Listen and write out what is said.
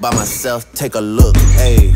by myself, take a look. Hey,